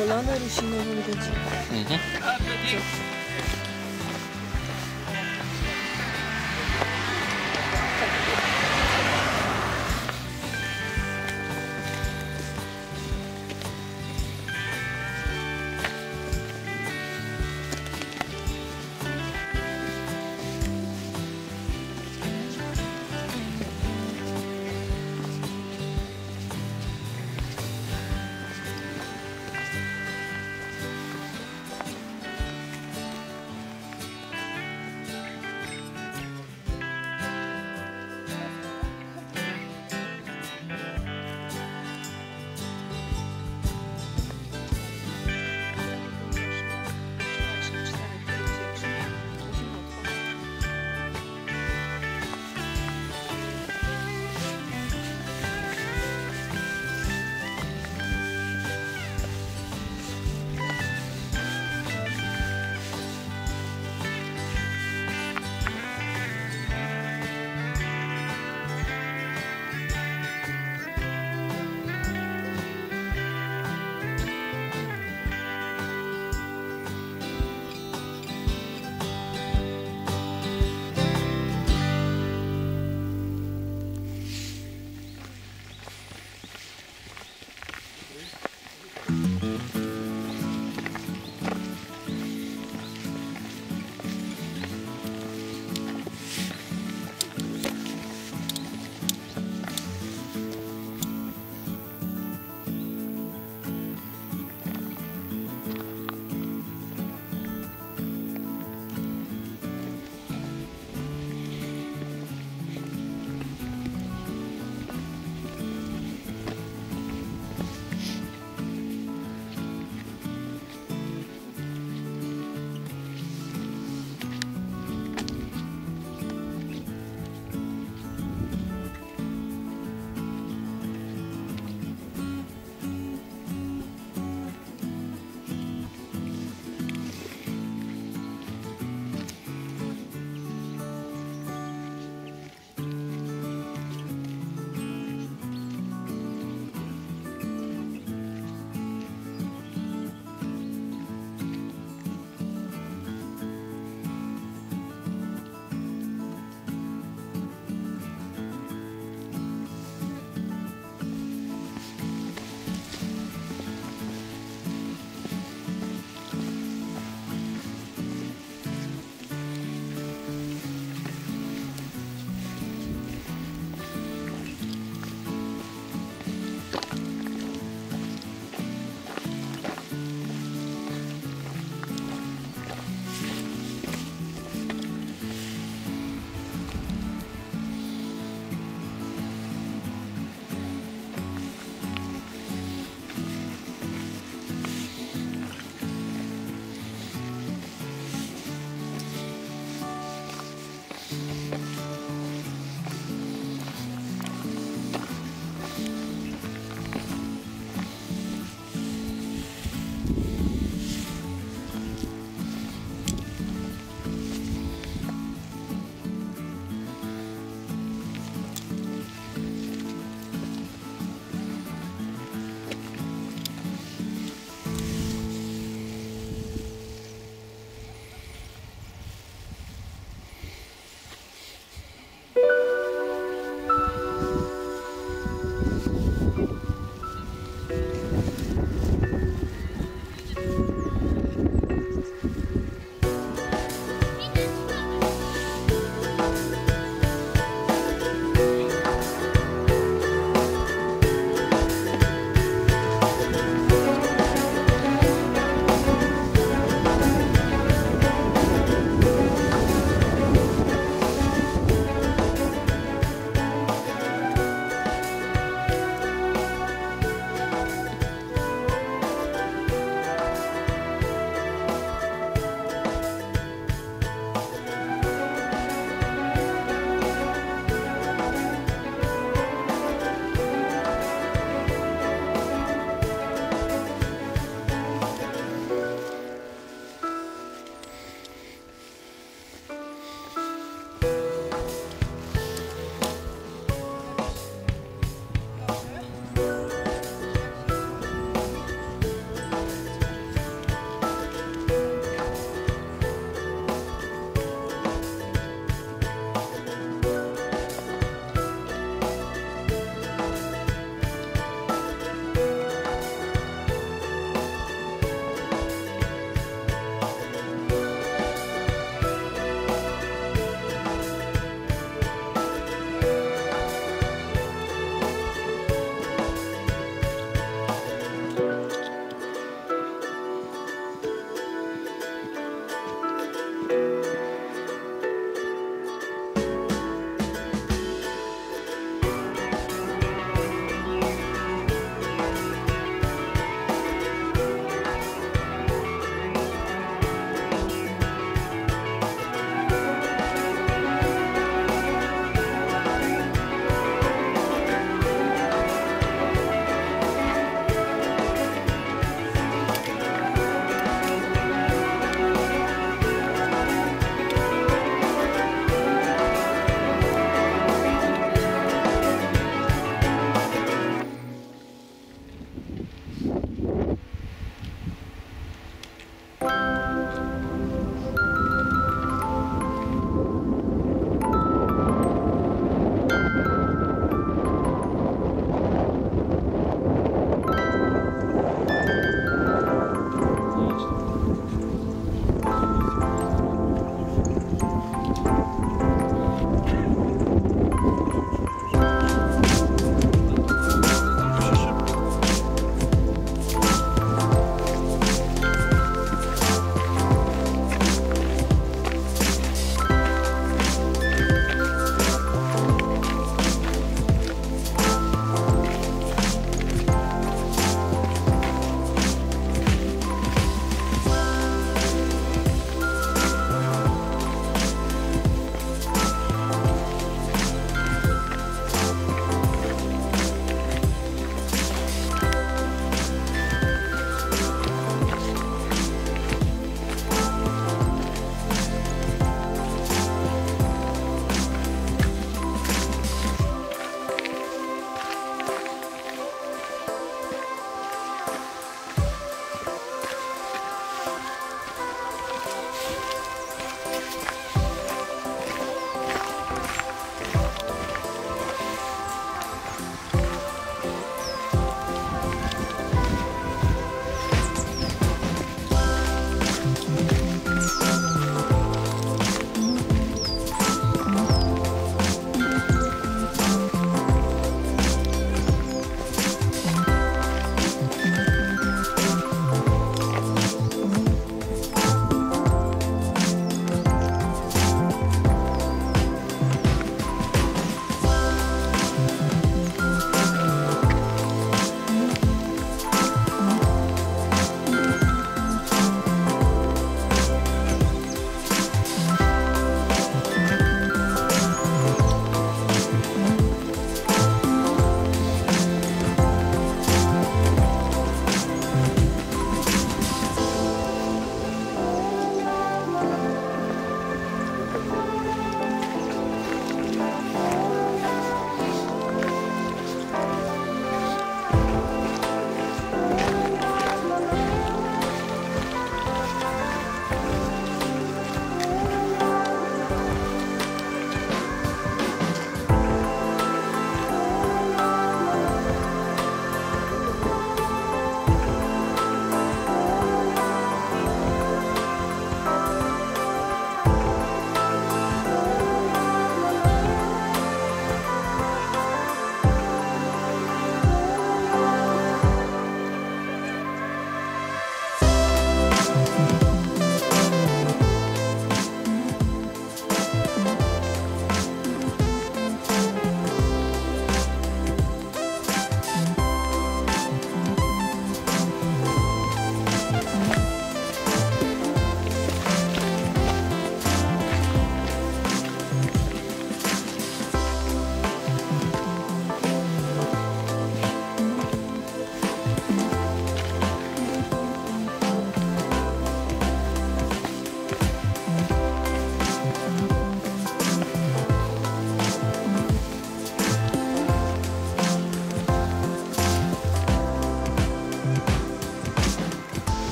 この辺り忍ぶたち。うん